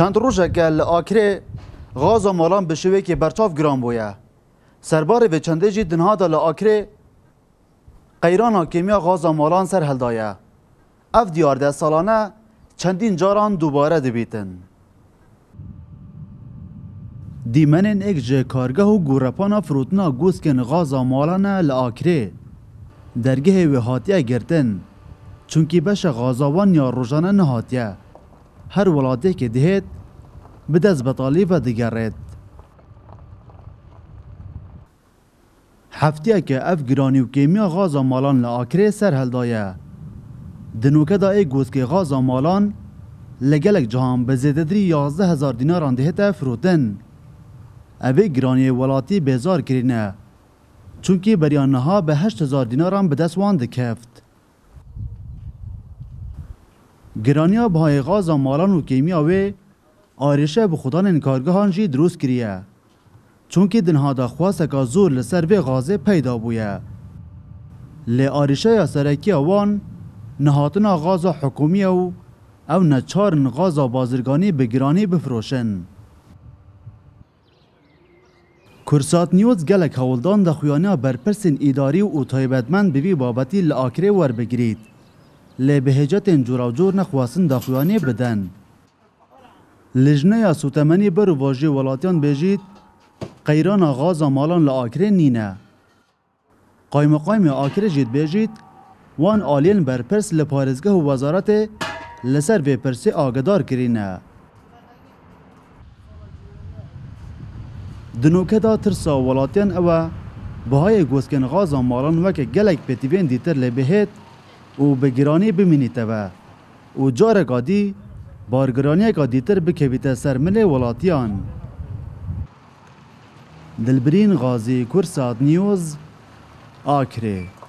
چند روژه ل آکره غازا مالان به شوی که برچاف گران بویه سربار و چنده جی دنها دا ل آکره قیران حاکمیا غازا مالان سر هل دایه اف دیارده سالانه چندین جاران دوباره دبیتن دیمنن اک جه کارگه و گورپانا فروتنا گوسکن غازا مالانه ل آکره درگه و هاتیه گرتن چونکی بش غازاوان یا روژانه نهاتیه هر ولاده که دهید بدز و دیگر رید. هفته که اف گرانی و کیمیا غاز مالان لآکره سر هل دایه. دنوکه دا ای گوز که غاز مالان لگلک جهان به زیده دری یازده هزار دیناران اندهت افروتن. او ای گرانی ولاتی بیزار کرینه چونکی بریانه ها به هشت هزار دینار هم به دست وانده کفت. گرانیا بهای غاز و مالان و کیمیا و آرشه به خودان کارگاهان جی دروست کریه چونکه دنها دا خواست که زور لسر به غازه پیدا بویه لی آرشه یا سرکی آوان نهاتن غاز حکومی او او نچارن غاز بازرگانی به گرانی بفروشن کرسات نیوز گلک هولدان د خویانه برپرسن اداری و تایبتمند بوی بابتی لاکره ور بگیرید لێ بەهێجەتێن جوراوجۆر نەخواستن داخوانێ بدەن. لژنەیە سوتەمەنی بەرڤۆژی وڵاتیان بێژیت قەیران ئاغاازە ماڵان لە ئاکرێن نینە. قایمەقامی ئاکرێژیت بێژیت وان ئالێن بەرپرس لە پارێزگە و وەزارەتێ لەسەر بێپرسی ئاگدار کرینە. دنوکەدا ترسا وڵاتیان ئەوە بەهایە گۆستکن غازە ماڵان وەکە گەلێک پێتیبێن دیتر لێ بهێت او به گرانی بمینیته و او جار گادی بارگرانی گادی تر بکویته سر مل ولاتیان دلبرین غازی کرسات نیوز آکره